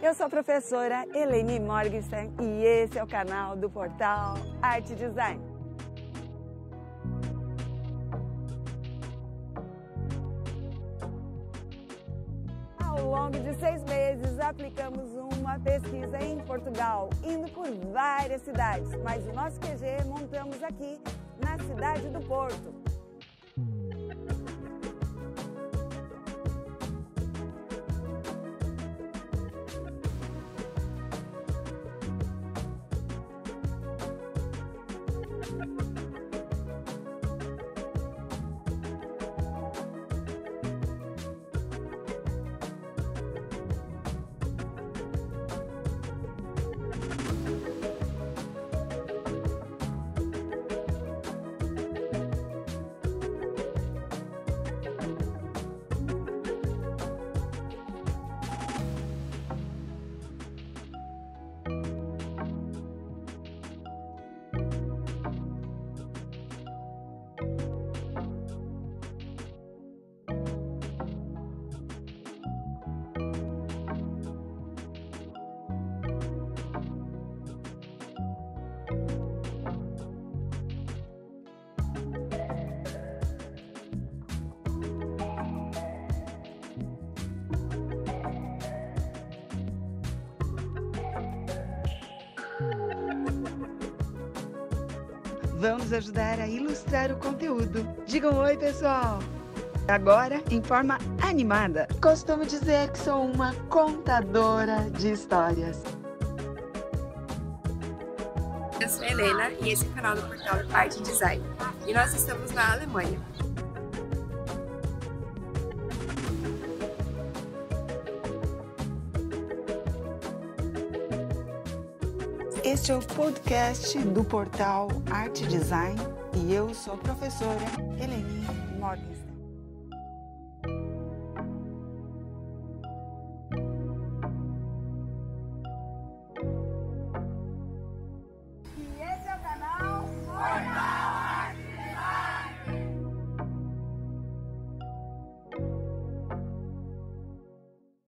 Eu sou a professora Eleni Morgenstern e esse é o canal do portal Arte Design. Ao longo de seis meses, aplicamos uma pesquisa em Portugal, indo por várias cidades, mas o nosso QG montamos aqui na cidade do Porto. Vamos ajudar a ilustrar o conteúdo. Digam oi, pessoal! Agora, em forma animada, costumo dizer que sou uma contadora de histórias. Eu sou a Helena e esse é o canal do portal Arte Design. E nós estamos na Alemanha. Este é o podcast do portal Arte Design e eu sou a professora Eleni Morgenstern.